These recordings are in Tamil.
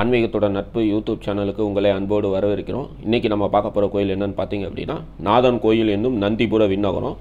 ஆன்மீகத்தோட நட்பு யூடியூப் சேனலுக்கு உங்களை அன்போடு வரவேற்கிறோம். இன்றைக்கி நம்ம பார்க்க போகிற கோயில் என்னென்னு பார்த்தீங்க அப்படின்னா நாதன் கோயில் என்னும் நந்திபுர விண்ணகரம்.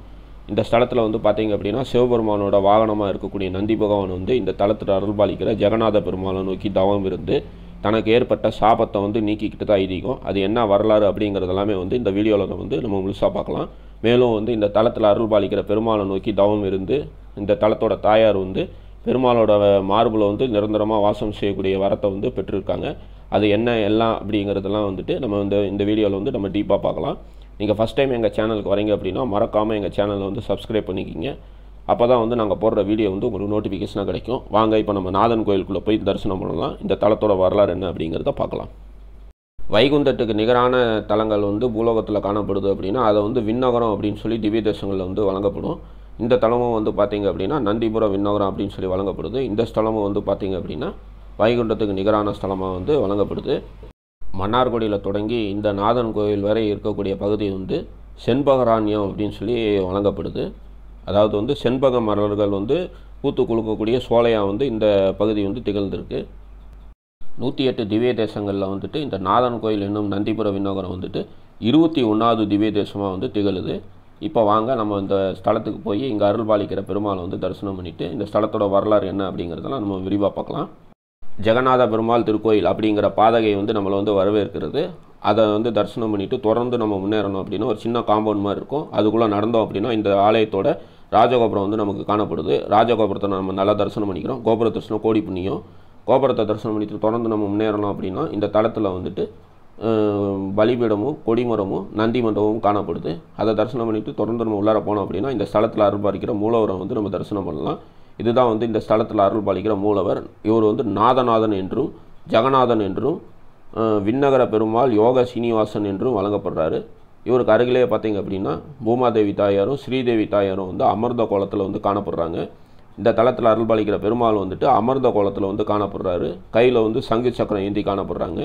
இந்த ஸ்தலத்தில் வந்து பார்த்தீங்க அப்படின்னா சிவபெருமானோட வாகனமாக இருக்கக்கூடிய நந்தி பகவான் வந்து இந்த தலத்தில் அருள்பாலிக்கிற ஜெகநாத பெருமாளை நோக்கி தவம் இருந்து தனக்கு ஏற்பட்ட சாபத்தை வந்து நீக்கிக்கிட்டு தான் ஐதீகம். அது என்ன வரலாறு அப்படிங்கிறது எல்லாமே வந்து இந்த வீடியோவில் வந்து நம்ம முழுசாக பார்க்கலாம். மேலும் வந்து இந்த தலத்தில் அருள்பாலிக்கிற பெருமாளை நோக்கி தவம் இருந்து இந்த தலத்தோட தாயார் வந்து பெருமாளோட மார்பில் வந்து நிரந்தரமாக வாசம் செய்யக்கூடிய வரத்தை வந்து பெற்றிருக்காங்க. அது என்ன எல்லாம் அப்படிங்கிறதெல்லாம் வந்துட்டு நம்ம இந்த இந்த வீடியோவில் வந்து நம்ம டீப்பாக பார்க்கலாம். நீங்கள் ஃபஸ்ட் டைம் எங்கள் சேனலுக்கு வரீங்க அப்படின்னா மறக்காமல் எங்கள் சேனலை வந்து சப்ஸ்கிரைப் பண்ணிக்கிங்க. அப்போ தான் வந்து நாங்கள் போடுற வீடியோ வந்து உங்களுக்கு நோட்டிஃபிகேஷனாக கிடைக்கும். வாங்க இப்போ நம்ம நாதன் கோயிலுக்குள்ளே போய் தரிசனம் பண்ணலாம். இந்த தலத்தோட வரலாறு என்ன அப்படிங்கிறத பார்க்கலாம். வைகுந்தத்துக்கு நிகரான தலங்கள் வந்து பூலோகத்தில் காணப்படுது அப்படின்னா அதை வந்து விண்ணகரம் அப்படின்னு சொல்லி திவ்ய தேசங்களில் வந்து வழங்கப்படும். இந்த தலமும் வந்து பார்த்திங்க அப்படின்னா நந்திபுரம் விண்ணகரம் அப்படின்னு சொல்லி வழங்கப்படுது. இந்த ஸ்தலமும் வந்து பார்த்திங்க அப்படின்னா வைகுண்டத்துக்கு நிகரான ஸ்தலமாக வந்து வழங்கப்படுது. மன்னார்குடியில் தொடங்கி இந்த நாதன் கோயில் வரை இருக்கக்கூடிய பகுதி வந்து செண்பகராண்யம் அப்படின்னு சொல்லி வழங்கப்படுது. அதாவது வந்து செண்பக மலர்கள் வந்து பூத்து குலுக்கக்கூடிய சோலையாக வந்து இந்த பகுதி வந்து திகழ்ந்திருக்கு. நூற்றி எட்டு திவ்ய தேசங்களில் வந்துட்டு இந்த நாதன் கோயில் என்னும் நந்திபுர விண்ணோகரம் வந்துட்டு இருபத்தி ஒன்றாவது திவ்ய தேசமாக வந்து திகழுது. இப்போ வாங்க நம்ம இந்த ஸ்தலத்துக்கு போய் இங்கே அருள்பாலிக்கிற பெருமாளை வந்து தரிசனம் பண்ணிவிட்டு இந்த ஸ்தலத்தோட வரலாறு என்ன அப்படிங்கிறதெல்லாம் நம்ம விரிவாக பார்க்கலாம். ஜெகநாத பெருமாள் திருக்கோயில் அப்படிங்கிற பாதகை வந்து நம்மளை வந்து வரவேற்கிறது. அதை வந்து தரிசனம் பண்ணிவிட்டு தொடர்ந்து நம்ம முன்னேறணும் அப்படின்னா ஒரு சின்ன காம்பவுண்ட் மாதிரி இருக்கும். அதுக்குள்ளே நடந்தோம் அப்படின்னா இந்த ஆலயத்தோட ராஜகோபுரம் வந்து நமக்கு காணப்படுது. ராஜகோபுரத்தை நம்ம நல்லா தரிசனம் பண்ணிக்கிறோம். கோபுர தரிசனம் கோடி புண்ணியம். கோபுரத்தை தரிசனம் பண்ணிட்டு தொடர்ந்து நம்ம முன்னேறணும் அப்படின்னா இந்த தளத்தில் வந்துட்டு பலிபீடமும் கொடிமரமும் நந்தி மண்டபமும் காணப்படுது. அதை தரிசனம் பண்ணிட்டு தொடர்ந்து நம்ம உள்ளார போனோம் அப்படின்னா இந்த ஸ்தலத்தில் அருள் பாலிக்கிற மூலவரை வந்து நம்ம தரிசனம் பண்ணலாம். இதுதான் வந்து இந்த ஸ்தலத்தில் அருள் பாலிக்கிற மூலவர். இவர் வந்து நாதநாதன் என்றும் ஜெகநாதன் என்றும் விண்ணகர பெருமாள் யோக சீனிவாசன் என்றும் வழங்கப்படுறாரு. இவருக்கு அருகிலே பார்த்தீங்க அப்படின்னா பூமாதேவி தாயாரும் ஸ்ரீதேவி தாயாரும் வந்து அமர்ந்த கோலத்தில் வந்து காணப்படுறாங்க. இந்த தளத்தில் அருள்பாலிக்கிற பெருமாள் வந்துட்டு அமர்ந்த கோலத்தில் வந்து காணப்படுறாரு. கையில் வந்து சங்கு சக்கரம் ஏந்தி காணப்படுறாங்க.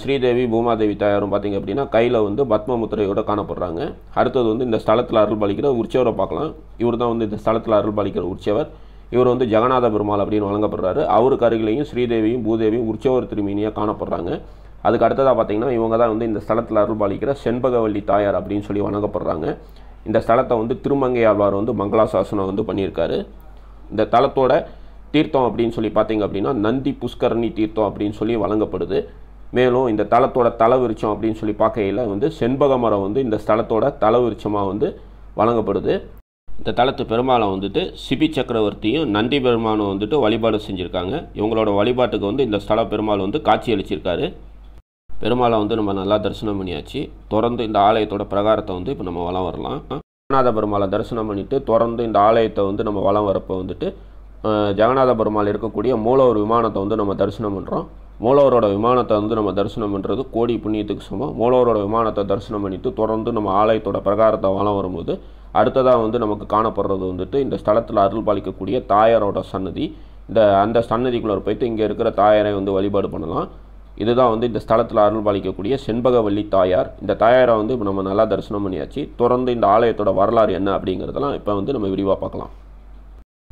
ஸ்ரீதேவி பூமாதேவி தாயாரும் பார்த்திங்க அப்படின்னா கையில் வந்து பத்ம முத்திரையோடு காணப்படுறாங்க. அடுத்தது வந்து இந்த ஸ்தலத்தில் அருள் பாலிக்கிற உற்சவரை பார்க்கலாம். இவர் தான் வந்து இந்த ஸ்தலத்தில் அருள் பாலிக்கிற உற்சவர். இவர் வந்து ஜெகநாத பெருமாள் அப்படின்னு வழங்கப்படுறாரு. அவருக்கு அருகிலையும் ஸ்ரீதேவியும் பூதேவியும் உற்சவர் திருமீனியாக காணப்படுறாங்க. அதுக்கு அடுத்ததாக பார்த்திங்கன்னா இவங்க தான் வந்து இந்த ஸ்தலத்தில் அருள் பாலிக்கிற செண்பகவல்லி தாயார் அப்படின்னு சொல்லி வணங்கப்படுறாங்க. இந்த ஸ்தலத்தை வந்து திருமங்கை ஆழ்வார் வந்து மங்களாசாசனம் வந்து பண்ணியிருக்காரு. இந்த தலத்தோட தீர்த்தம் அப்படின்னு சொல்லி பார்த்தீங்க அப்படின்னா நந்தி புஷ்கரணி தீர்த்தம் அப்படின்னு சொல்லி வழங்கப்படுது. மேலும் இந்த தலத்தோட தலைவிருச்சம் அப்படின்னு சொல்லி பார்க்கையில் வந்து செண்பக மரம் வந்து இந்த ஸ்தலத்தோட தலவிருச்சமாக வந்து வழங்கப்படுது. இந்த தளத்து பெருமாளை வந்துட்டு சிபி சக்கரவர்த்தியும் நந்தி பெருமானும் வந்துட்டு வழிபாடு செஞ்சுருக்காங்க. இவங்களோட வழிபாட்டுக்கு வந்து இந்த ஸ்தல பெருமாள் வந்து காட்சி அளிச்சிருக்காரு. பெருமாளை வந்து நம்ம நல்லா தரிசனம் பண்ணியாச்சு. தொடர்ந்து இந்த ஆலயத்தோட பிரகாரத்தை வந்து இப்போ நம்ம வளம் வரலாம். ஜெகநாத பெருமாளை தரிசனம் பண்ணிவிட்டு தொடர்ந்து இந்த ஆலயத்தை வந்து நம்ம வளம் வரப்போ வந்துட்டு ஜெகநாத பெருமாள் இருக்கக்கூடிய மூலவர் விமானத்தை வந்து நம்ம தரிசனம் பண்ணுறோம் மூலவரோட விமானத்தை வந்து நம்ம தரிசனம் பண்ணுறது கோடி புண்ணியத்துக்கு சமம். மூலவரோட விமானத்தை தரிசனம் பண்ணிவிட்டு தொடர்ந்து நம்ம ஆலயத்தோட பிரகாரத்தை வளம் வரும்போது அடுத்ததாக வந்து நமக்கு காணப்படுறது வந்துட்டு இந்த ஸ்தலத்தில் அருள் பாலிக்கக்கூடிய தாயாரோட சன்னதி. இந்த அந்த சன்னதிக்குள்ளே போயிட்டு இங்கே இருக்கிற தாயாரை வந்து வழிபாடு பண்ணலாம். இதுதான் வந்து இந்த ஸ்தலத்தில் அருள் பாலிக்கக்கூடிய செண்பகவல்லி தாயார். இந்த தாயாரை வந்து இப்போ நம்ம நல்லா தரிசனம் பண்ணியாச்சு. தொடர்ந்து இந்த ஆலயத்தோட வரலாறு என்ன அப்படிங்கிறதெல்லாம் இப்போ வந்து நம்ம விரிவாக பார்க்கலாம்.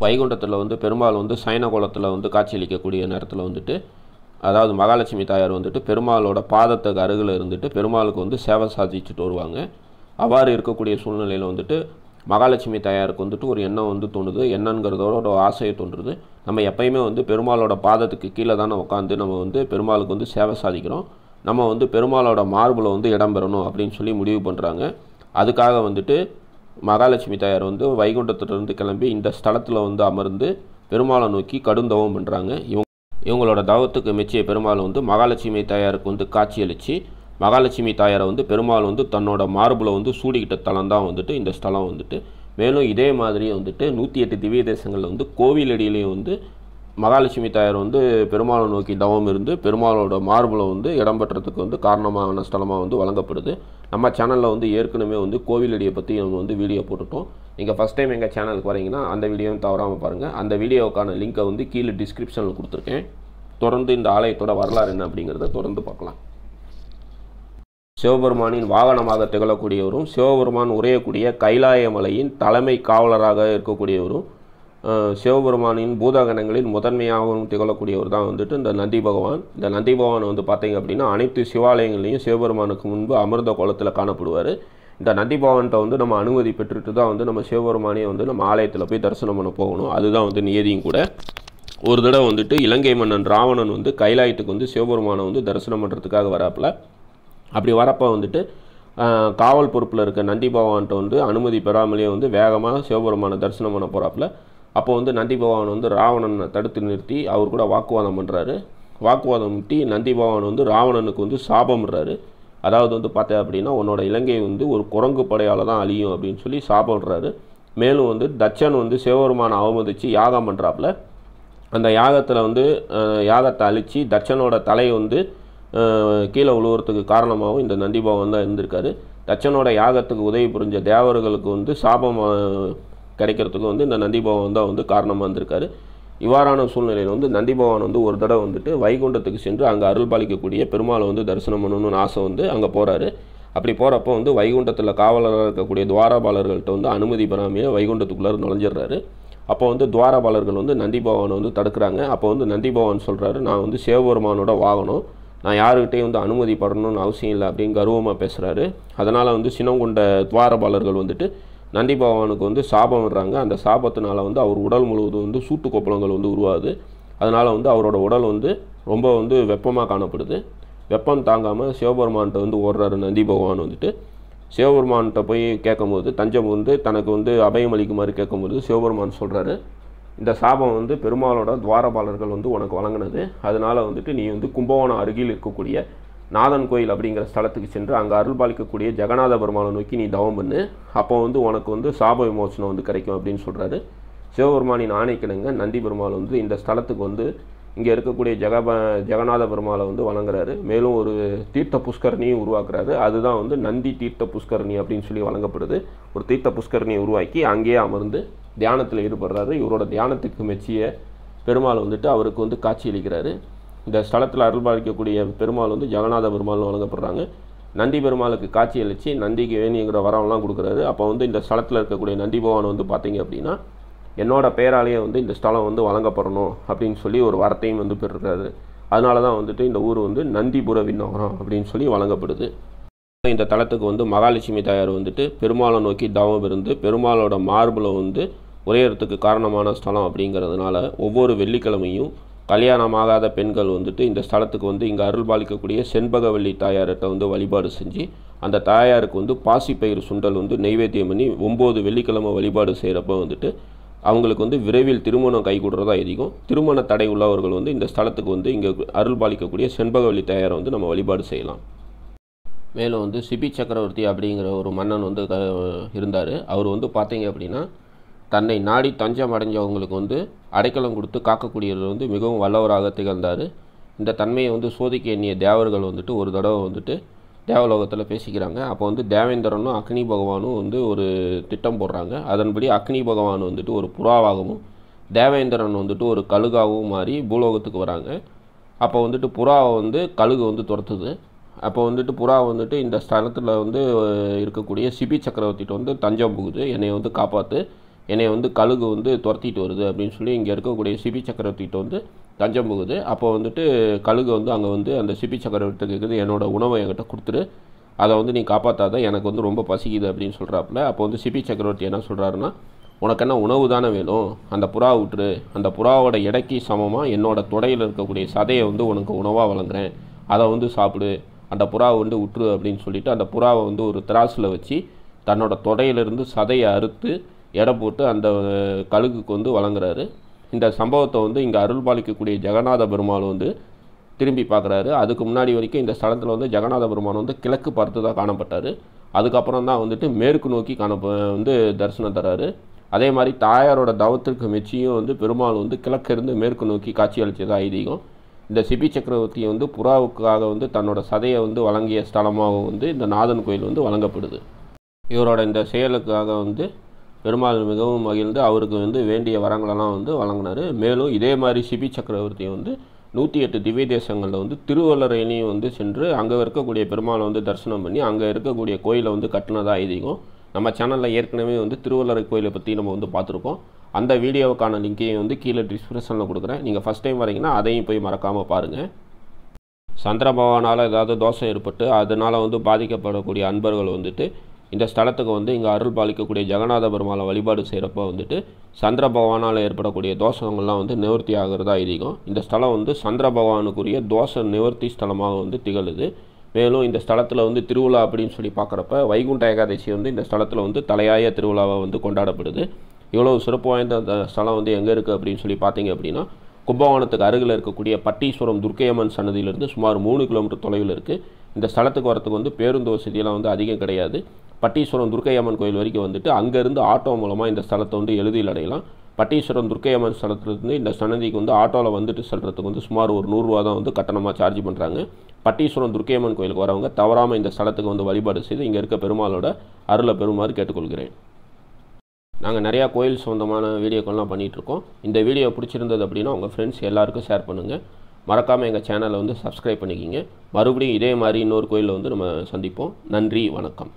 வைகுண்டத்தில் வந்து பெரும்பாலும் வந்து சைன கோலத்தில் வந்து காட்சியளிக்கக்கூடிய நேரத்தில் வந்துட்டு அதாவது மகாலட்சுமி தாயார் வந்துட்டு பெருமாளோட பாதத்துக்கு அருகில் இருந்துட்டு பெருமாளுக்கு வந்து சேவை சாதிச்சுட்டு வருவாங்க. அவ்வாறு இருக்கக்கூடிய சூழ்நிலையில் வந்துட்டு மகாலட்சுமி தாயாருக்கு வந்துட்டு ஒரு எண்ணம் வந்து தோணுது. என்னங்கிறதோட ஒரு ஆசையை தோன்றுது. நம்ம எப்பயுமே வந்து பெருமாளோட பாதத்துக்கு கீழே தானே உட்காந்து நம்ம வந்து பெருமாளுக்கு வந்து சேவை சாதிக்கிறோம். நம்ம வந்து பெருமாளோட மார்பில் வந்து இடம்பெறணும் அப்படின்னு சொல்லி முடிவு பண்ணுறாங்க அதுக்காக வந்துட்டு மகாலட்சுமி தாயார் வந்து வைகுண்டத்திலிருந்து கிளம்பி இந்த ஸ்தலத்தில் வந்து அமர்ந்து பெருமாளை நோக்கி கடுந்தவம் பண்ணுறாங்க இவங்க இவங்களோட தவத்துக்கு மெச்சிய பெருமாள் வந்து மகாலட்சுமி தாயாருக்கு வந்து காட்சியளித்து மகாலட்சுமி தாயாரை வந்து பெருமாள் வந்து தன்னோட மார்பில் வந்து சூடிக்கிட்ட தலம் தான் வந்துட்டு இந்த ஸ்தலம் வந்துட்டு. மேலும் இதே மாதிரியே வந்துட்டு நூற்றி எட்டு திவ்ய தேசங்களில் வந்து கோவிலடியிலையும் வந்து மகாலட்சுமி தாயார் வந்து பெருமாளை நோக்கி தவம் இருந்து பெருமாளோட மார்பில் வந்து இடம்பெற்றதுக்கு வந்து காரணமான ஸ்தலமாக வந்து வழங்கப்படுது. நம்ம சேனலில் வந்து ஏற்கனவே வந்து கோவிலடியை பற்றி நம்ம வந்து வீடியோ போட்டுட்டோம். நீங்கள் ஃபஸ்ட் டைம் எங்கள் சேனலுக்கு வரீங்கன்னா அந்த வீடியோவும் தவறாமல் பாருங்கள் அந்த வீடியோவுக்கான லிங்க்கை வந்து கீழே டிஸ்கிரிப்ஷனில் கொடுத்துருக்கேன். தொடர்ந்து இந்த ஆலயத்தோட வரலாறு என்ன அப்படிங்கிறத தொடர்ந்து பார்க்கலாம். சிவபெருமானின் வாகனமாக திகழக்கூடியவரும் சிவபெருமான் உரையக்கூடிய கைலாய மலையின் தலைமை காவலராக இருக்கக்கூடியவரும் சிவபெருமானின் பூதகணங்களில் முதன்மையாகவும் திகழக்கூடியவர் தான் வந்துட்டு இந்த நந்தி பகவான். இந்த நந்தி பகவான் வந்து பார்த்தீங்க அப்படின்னா அனைத்து சிவாலயங்கள்லையும் சிவபெருமானுக்கு முன்பு அமிர்த குளத்தில் காணப்படுவார். இந்த நந்தி பகவான்கிட்ட வந்து நம்ம அனுமதி பெற்றுட்டு தான் வந்து நம்ம சிவபெருமானியை வந்து நம்ம ஆலயத்தில் போய் தரிசனம் பண்ண போகணும். அதுதான் வந்து நியதியும் கூட. ஒரு தடவை வந்துட்டு இலங்கை மன்னன் ராவணன் வந்து கைலாயத்துக்கு வந்து சிவபெருமானை வந்து தரிசனம் பண்ணுறதுக்காக வராப்புல. அப்படி வரப்போ வந்துட்டு காவல் பொறுப்பில் இருக்க நந்தி பகவான்கிட்ட வந்து அனுமதி பெறாமலேயே வந்து வேகமாக சிவபெருமானை தரிசனம் பண்ண போகிறாப்புல அப்போ வந்து நந்தி பகவான் வந்து ராவணனை தடுத்து நிறுத்தி அவர் கூட வாக்குவாதம் பண்ணுறாரு வாக்குவாதம் முட்டி நந்தி பகவான் வந்து ராவணனுக்கு வந்து சாபம்ன்றாரு அதாவது வந்து பார்த்தேன் அப்படின்னா உன்னோட இலங்கை வந்து ஒரு குரங்கு படையால் தான் அழியும் அப்படின்னு சொல்லி சாபம்ன்றாரு மேலும் வந்து தச்சன் வந்து சிவபெருமானை அவமதித்து யாகம் பண்ணுறாப்புல அந்த யாகத்தில் வந்து யாகத்தை அழித்து தச்சனோட தலை வந்து கீழே உழுவுறதுக்கு காரணமாகவும் இந்த நந்திபவன் தான் இருந்திருக்காரு. தச்சனோட யாகத்துக்கு உதவி புரிஞ்ச தேவர்களுக்கு வந்து சாபம் கிடைக்கிறதுக்கும் கிடைக்கிறதுக்கு வந்து இந்த நந்தி பகவான் தான் வந்து காரணமாக இருந்திருக்காரு. இவ்வாறான சூழ்நிலையில் வந்து நந்தி பகவான் வந்து ஒரு தடவை வந்துட்டு வைகுண்டத்துக்கு சென்று அங்கே அருள் பாலிக்கக்கூடிய பெருமாளை வந்து தரிசனம் பண்ணணும்னு ஆசை வந்து அங்கே போகிறாரு அப்படி போகிறப்போ வந்து வைகுண்டத்தில் காவலராக இருக்கக்கூடிய துவாரபாலர்கள்ட்ட வந்து அனுமதி பெறாமையே வைகுண்டத்துக்குள்ளே நுழைஞ்சிடுறாரு. அப்போ வந்து துவாரபாலர்கள் வந்து நந்தி பகவானை வந்து தடுக்கிறாங்க. அப்போ வந்து நந்தி பகவான் சொல்கிறாரு நான் வந்து சிவபெருமானோட வாகனம். நான் யாருக்கிட்டையும் வந்து அனுமதி படணும்னு அவசியம் இல்லை அப்படின்னு கர்வமாக பேசுகிறாரு அதனால் வந்து சினம் கொண்ட துவாரபாலர்கள் வந்துட்டு நந்தி பகவானுக்கு வந்து சாபம் விடுறாங்க. அந்த சாபத்தினால வந்து அவர் உடல் முழுவதும் வந்து சூட்டு கொப்பளங்கள் வந்து உருவாகுது. அதனால் வந்து அவரோட உடல் வந்து ரொம்ப வந்து வெப்பமாக காணப்படுது. வெப்பம் தாங்காமல் சிவபெருமான்கிட்ட வந்து ஓடுறாரு நந்தி பகவான் வந்துட்டு. சிவபெருமான்கிட்ட போய் கேட்கும்போது தஞ்சம் வந்து தனக்கு வந்து அபயம் அளிக்குமாறு கேட்கும்போது சிவபெருமான் சொல்கிறாரு இந்த சாபம் வந்து பெருமாளோட துவாரபாலர்கள் வந்து உனக்கு வழங்கினது. அதனால வந்துட்டு நீ வந்து கும்பகோணம் அருகில் இருக்கக்கூடிய நாதன் கோயில் அப்படிங்கிற ஸ்தலத்துக்கு சென்று அங்கே அருள் பாலிக்கக்கூடிய ஜெகநாத பெருமானை நோக்கி நீ தவம் பண்ணு. அப்போ வந்து உனக்கு வந்து சாப விமோசனம் வந்து கிடைக்கும் அப்படின்னு சொல்கிறாரு சிவபெருமானின் ஆணைக்கிணங்க நந்தி பெருமாள் வந்து இந்த ஸ்தலத்துக்கு வந்து இங்கே இருக்கக்கூடிய ஜெகப ஜெகநாத பெருமாளை வந்து வழங்குறாரு மேலும் ஒரு தீர்த்த புஷ்கரணியும் உருவாக்குறாரு. அதுதான் வந்து நந்தி தீர்த்த புஷ்கரணி அப்படின்னு சொல்லி வழங்கப்படுது. ஒரு தீர்த்த புஷ்கரணியை உருவாக்கி அங்கேயே அமர்ந்து தியானத்தில் ஈடுபடுறாரு. இவரோட தியானத்துக்கு மெச்சிய பெருமாள் வந்துட்டு அவருக்கு வந்து காட்சியளிக்கிறாரு இந்த ஸ்தலத்தில் அருள்பாலிக்கக்கூடிய பெருமாள் வந்து ஜெகநாத பெருமாள்னு வழங்கப்படுறாங்க. நந்தி பெருமாளுக்கு காட்சி அளித்து நந்திக்கு வேணிங்கிற வரம்லாம் கொடுக்குறாரு. அப்போ வந்து இந்த ஸ்தலத்தில் இருக்கக்கூடிய நந்தி பகவான் வந்து பார்த்தீங்க அப்படின்னா என்னோட பெயராலேயே வந்து இந்த ஸ்தலம் வந்து வழங்கப்படணும் அப்படின்னு சொல்லி ஒரு வரத்தையும் வந்து பெறுறாரு. அதனால தான் வந்துட்டு இந்த ஊர் வந்து நந்திபுர விண்ணகரம் அப்படின்னு சொல்லி வழங்கப்படுது. இந்த தளத்துக்கு வந்து மகாலட்சுமி தாயார் வந்துட்டு பெருமாளை நோக்கி தவம் இருந்து பெருமாளோட மார்பில் வந்து உரையறதுக்கு காரணமான ஸ்தலம் அப்படிங்கிறதுனால ஒவ்வொரு வெள்ளிக்கிழமையும் கல்யாணம் ஆகாத பெண்கள் வந்துட்டு இந்த ஸ்தலத்துக்கு வந்து இங்கே அருள் பாலிக்கக்கூடிய செண்பகவல்லி தாயார்கிட்ட வந்து வழிபாடு செஞ்சு அந்த தாயாருக்கு வந்து பாசிப்பயிறு சுண்டல் வந்து நெய்வேத்தியம் பண்ணி ஒம்பது வெள்ளிக்கிழமை வழிபாடு செய்கிறப்ப வந்துட்டு அவங்களுக்கு வந்து விரைவில் திருமணம் கைகூடுறதா அதிகம் திருமண தடை உள்ளவர்கள் வந்து இந்த ஸ்தலத்துக்கு வந்து இங்கே அருள் பாலிக்கக்கூடிய செண்பகவல்லி தாயாரை வந்து நம்ம வழிபாடு செய்யலாம். மேலும் வந்து சிபி சக்கரவர்த்தி அப்படிங்கிற ஒரு மன்னன் வந்து க இருந்தார். அவர் வந்து பார்த்தீங்க அப்படின்னா தன்னை நாடி தஞ்சம் அடைஞ்சவங்களுக்கு வந்து அடைக்கலம் கொடுத்து காக்கக்கூடியவர் வந்து மிகவும் வல்லவராக திகழ்ந்தார். இந்த தன்மையை வந்து சோதிக்க எண்ணிய தேவர்கள் வந்துட்டு ஒரு தடவை வந்துட்டு தேவலோகத்தில் பேசிக்கிறாங்க. அப்போ வந்து தேவேந்திரனும் அக்னி பகவானும் வந்து ஒரு திட்டம் போடுறாங்க. அதன்படி அக்னி பகவான் வந்துட்டு ஒரு புறாவாகவும் தேவேந்திரன் வந்துட்டு ஒரு கழுகாகவும் மாறி பூலோகத்துக்கு வராங்க. அப்போ வந்துட்டு புறாவை வந்து கழுகு வந்து துரத்துது. அப்போ வந்துட்டு புறா வந்துட்டு இந்த ஸ்தலத்தில் வந்து இருக்கக்கூடிய சிபி சக்கரவர்த்திட்டு வந்து தஞ்சம் புகுது. என்னை வந்து காப்பாற்று என்னை வந்து கழுகு வந்து துரத்திட்டு வருது அப்படின்னு சொல்லி இங்கே இருக்கக்கூடிய சிபி சக்கரவர்த்திட்ட வந்து தஞ்சம் போகுது. அப்போ வந்துட்டு கழுகு வந்து அங்கே வந்து அந்த சிபி சக்கரவர்த்தி கேட்குது என்னோடய உணவை என்கிட்ட கொடுத்துரு. அதை வந்து நீ காப்பாற்றாத எனக்கு வந்து ரொம்ப பசிக்குது. அப்படின்னு சொல்கிறாப்புல அப்போ வந்து சிபி சக்கரவர்த்தி என்ன சொல்கிறாருன்னா உனக்கு என்ன உணவு தானே வேணும்? அந்த புறா விட்டுரு. அந்த புறாவோட எடைக்கு சமமாக என்னோடய தொடையில் இருக்கக்கூடிய சதையை வந்து உனக்கு உணவாக வழங்குறேன். அதை வந்து சாப்பிடு. அந்த புறாவை வந்து விட்டுரு அப்படின்னு சொல்லிட்டு அந்த புறாவை வந்து ஒரு திராசில் வச்சு தன்னோட தொடையிலிருந்து சதையை அறுத்து எடை போட்டு அந்த கழுகுக்கு வந்து வழங்குறாரு. இந்த சம்பவத்தை வந்து இங்கே அருள் பாலிக்கக்கூடிய ஜெகநாத பெருமாள் வந்து திரும்பி பார்க்குறாரு அதுக்கு முன்னாடி வரைக்கும் இந்த ஸ்தலத்தில் வந்து ஜெகநாத பெருமான் வந்து கிழக்கு பார்த்து தான் காணப்பட்டார். அதுக்கப்புறம் தான் வந்துட்டு மேற்கு நோக்கி காண வந்து தரிசனம் தராரு அதே மாதிரி தாயாரோட தவத்திற்கு மெச்சியும் வந்து பெருமாள் வந்து கிழக்கிருந்து மேற்கு நோக்கி காட்சி அளித்ததா ஐதீகம். இந்த சிபி சக்கரவர்த்தியை வந்து புறாவுக்காக வந்து தன்னோட சதையை வந்து வழங்கிய ஸ்தலமாக வந்து இந்த நாதன் கோயில் வந்து வழங்கப்படுது. இவரோட இந்த செயலுக்காக வந்து பெருமாள் மிகவும் மகிழ்ந்து அவருக்கு வந்து வேண்டிய வரங்களெல்லாம் வந்து வழங்கினார். மேலும் இதே மாதிரி சிபி சக்கரவர்த்தி வந்து நூற்றி எட்டு திவ்ய தேசங்களில் வந்து திருவள்ளரையிலையும் வந்து சென்று அங்கே இருக்கக்கூடிய பெருமாளை வந்து தரிசனம் பண்ணி அங்கே இருக்கக்கூடிய கோயிலை வந்து கட்டினதா ஐதீகம். நம்ம சேனலில் ஏற்கனவே வந்து திருவள்ளரை கோயிலை பற்றி நம்ம வந்து பார்த்துருக்கோம். அந்த வீடியோவுக்கான லிங்கையும் வந்து கீழே டிஸ்கிரிப்ஷனில் கொடுக்குறேன். நீங்கள் ஃபஸ்ட் டைம் வரீங்கன்னா அதையும் போய் மறக்காமல் பாருங்கள் சந்திர பகவானால் ஏதாவது தோஷம் ஏற்பட்டு அதனால் வந்து பாதிக்கப்படக்கூடிய அன்பர்கள் வந்துட்டு இந்த ஸ்தலத்துக்கு வந்து இங்கே அருள் பாலிக்கக்கூடிய ஜெகநாத பெருமாளை வழிபாடு செய்கிறப்ப வந்துட்டு சந்திர பகவானால் ஏற்படக்கூடிய தோஷங்கள்லாம் வந்து நிவர்த்தி ஆகிறதா இருக்கும் இந்த ஸ்தலம் வந்து சந்திர பகவானுக்குரிய தோஷ நிவர்த்தி ஸ்தலமாக வந்து திகழுது. மேலும் இந்த ஸ்தலத்தில் வந்து திருவிழா அப்படின்னு சொல்லி பார்க்குறப்ப வைகுண்ட ஏகாதசி வந்து இந்த ஸ்தலத்தில் வந்து தலையாய திருவிழாவை வந்து கொண்டாடப்படுது. இவ்வளோ சிறப்பு வாய்ந்த அந்த ஸ்தலம் வந்து எங்கே இருக்குது அப்படின்னு சொல்லி பார்த்தீங்க அப்படின்னா கும்பகோணத்துக்கு அருகில் இருக்கக்கூடிய பட்டீஸ்வரம் துர்க்கையம்மன் சன்னதியிலிருந்து சுமார் மூணு கிலோமீட்டர் தொலைவில் இருக்குது இந்த ஸ்தலத்துக்கு வரத்துக்கு வந்து பேருந்து வசதியெல்லாம் வந்து அதிகம் கிடையாது. பட்டீஸ்வரம் துர்க்கையம்மன் கோயில் வரைக்கும் வந்துட்டு அங்கேருந்து ஆட்டோ மூலமாக இந்த ஸ்தலத்தை வந்து எழுதியில் அடையலாம். பட்டீஸ்வரம் துர்க்கையம்மன் ஸ்தலத்துலேருந்து இந்த சன்னதிக்கு வந்து ஆட்டோவில் வந்துட்டு செல்கிறதுக்கு வந்து சுமார் ஒரு நூறுரூவா தான் வந்து கட்டணமாக சார்ஜ் பண்ணுறாங்க பட்டீஸ்வரம் துர்க்கையம்மன் கோயிலுக்கு வரவங்க தவறாமல் இந்த ஸ்தலத்துக்கு வந்து வழிபாடு செய்து இங்கே இருக்க பெருமாளோட அருளை பெறுமாறு கேட்டுக்கொள்கிறேன். நாங்கள் நிறையா கோயில் சொந்தமான வீடியோக்கள்லாம் பண்ணிகிட்ருக்கோம் இந்த வீடியோ பிடிச்சிருந்தது அப்படின்னா உங்கள் ஃப்ரெண்ட்ஸ் எல்லாருக்கும் ஷேர் பண்ணுங்கள் மறக்காமல் எங்கள் சேனலை வந்து சப்ஸ்கிரைப் பண்ணிக்கிங்க. மறுபடியும் இதே மாதிரி இன்னொரு கோயிலில் வந்து நம்ம சந்திப்போம். நன்றி வணக்கம்.